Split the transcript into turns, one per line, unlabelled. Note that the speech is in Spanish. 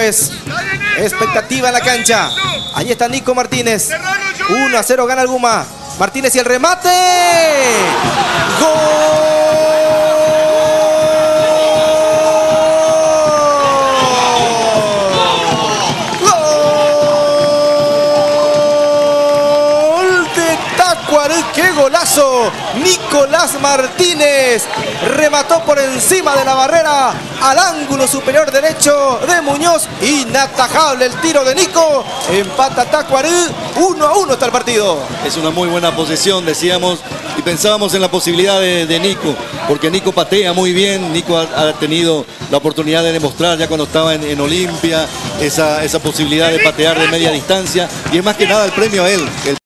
Expectativa en la cancha. Ahí está Nico Martínez. 1 a 0 gana el Guma. Martínez y el remate. ¡Qué golazo! Nicolás Martínez remató por encima de la barrera al ángulo superior derecho de Muñoz. Inatajable el tiro de Nico. Empata Tacuarí. 1 a 1 está el partido.
Es una muy buena posición, decíamos, y pensábamos en la posibilidad de, de Nico, porque Nico patea muy bien, Nico ha, ha tenido la oportunidad de demostrar ya cuando estaba en, en Olimpia esa, esa posibilidad de patear de media distancia, y es más que nada el premio a él. El